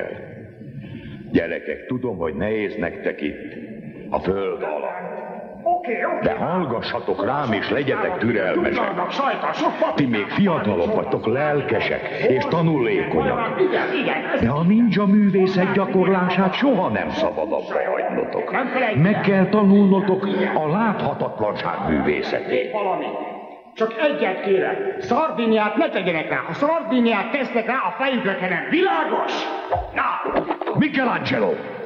kell. Gyerekek, tudom, hogy nehéz nektek itt, a föld alatt. De hallgassatok rám, és legyetek türelmesek. Ti még fiatalok vagytok, lelkesek és tanulékonyak. De a ninja művészet gyakorlását soha nem szabad abba hagynotok. Meg kell tanulnotok a láthatatlanság művészetét. Csak egyet kérek, szardiniát ne tegyenek rá. Ha szardiniát tesznek rá, a fejükre nem. Világos? Now, Michelangelo.